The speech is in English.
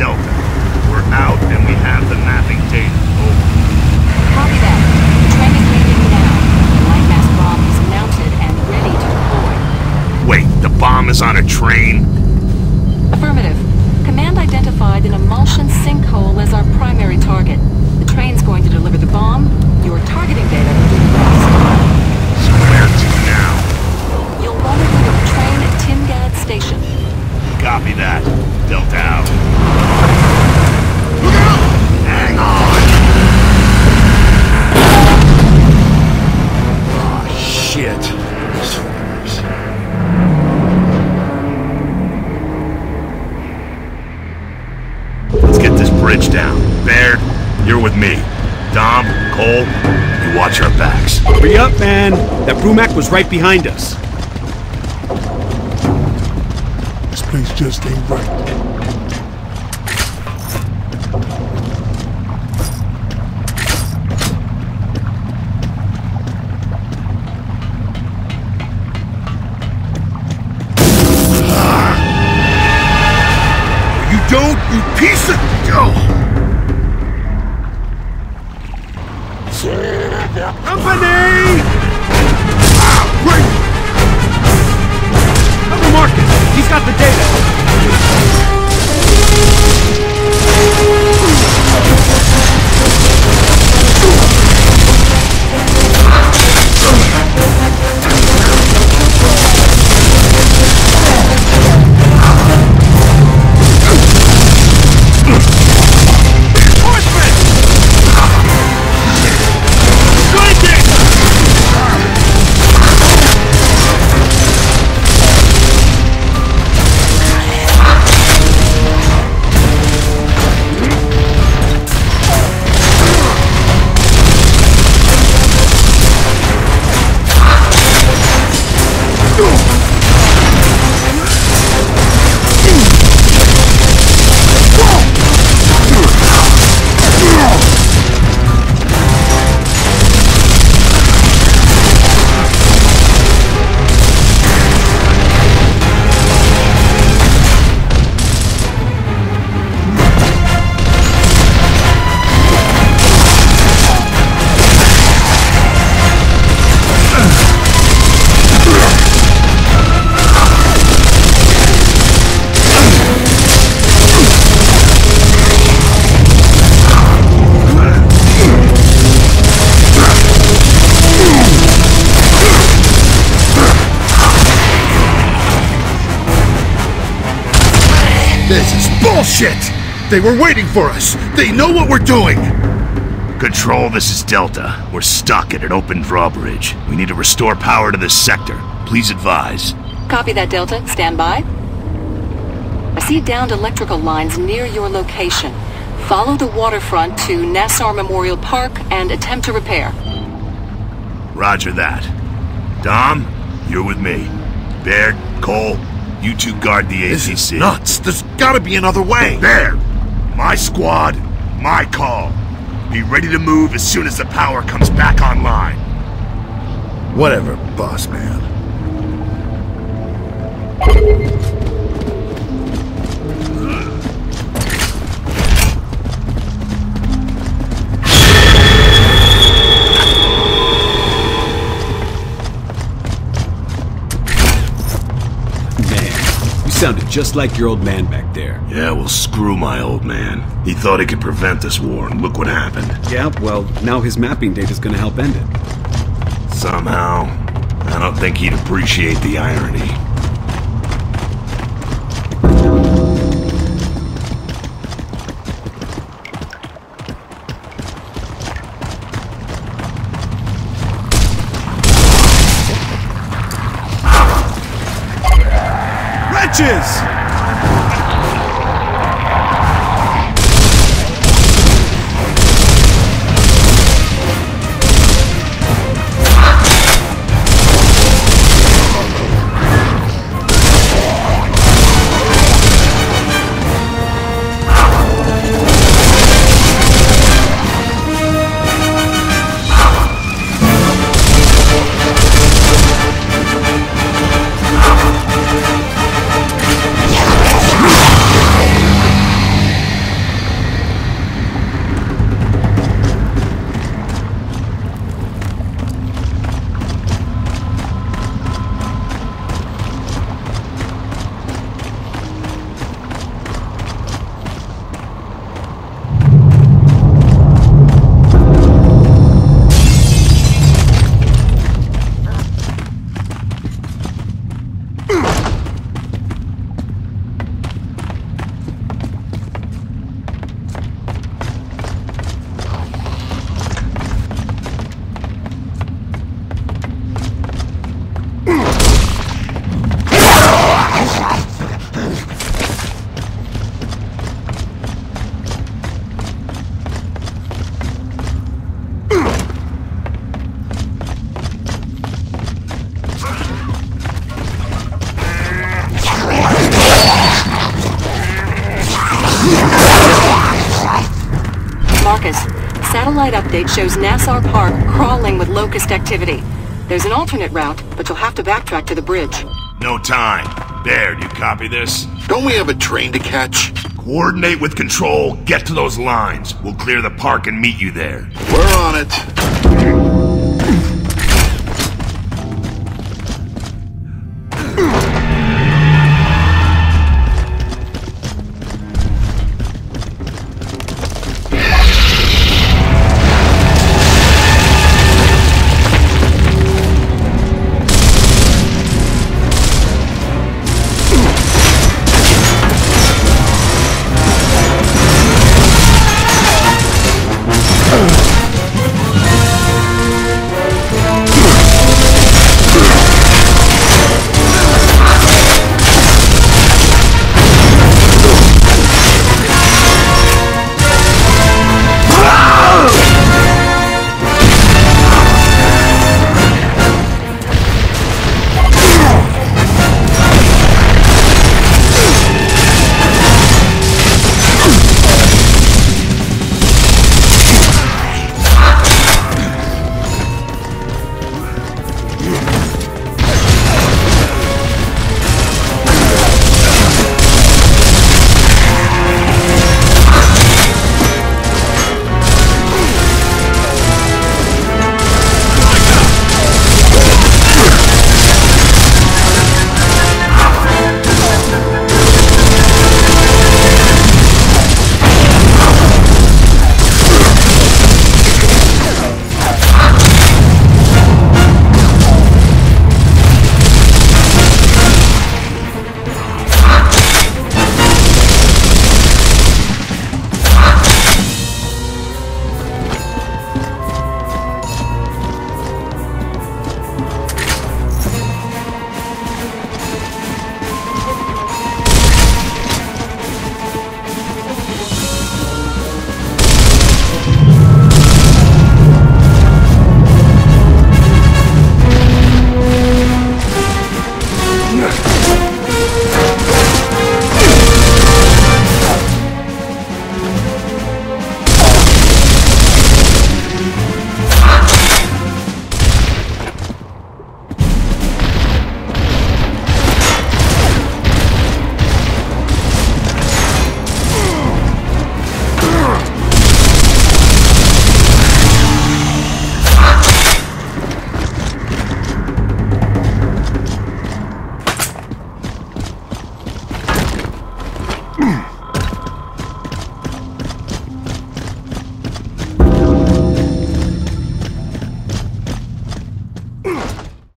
Delta. We're out and we have the mapping data. Over. Oh. Copy that. The train is leaving now. The Lightmass bomb is mounted and ready to deploy. Wait, the bomb is on a train? Affirmative. Command identified an Imulsion sinkhole as our primary target. The train's going to deliver the bomb. Your targeting data Cole, you watch our backs. Hurry up, man! That Brumak was right behind us. This place just ain't right. Ah. You don't, you piece of... Oh. Is bullshit! They were waiting for us! They know what we're doing! Control, this is Delta. We're stuck at an open drawbridge. We need to restore power to this sector. Please advise. Copy that, Delta. Stand by. I see downed electrical lines near your location. Follow the waterfront to Nassau Memorial Park and attempt to repair. Roger that. Dom, you're with me. Baird, Cole, you two guard the APC. This is nuts. There's gotta be another way. There. my squad, my call. Be ready to move as soon as the power comes back online. Whatever, boss man. Just like your old man back there. Yeah, well, screw my old man. He thought he could prevent this war, and look what happened. Yeah, well, now his mapping data's gonna help end it. Somehow, I don't think he'd appreciate the irony. inches. Wretches! satellite update shows Nassau Park crawling with locust activity. There's an alternate route, but you'll have to backtrack to the bridge. No time. Baird, you copy this? Don't we have a train to catch? Coordinate with control, get to those lines. We'll clear the park and meet you there. We're on it.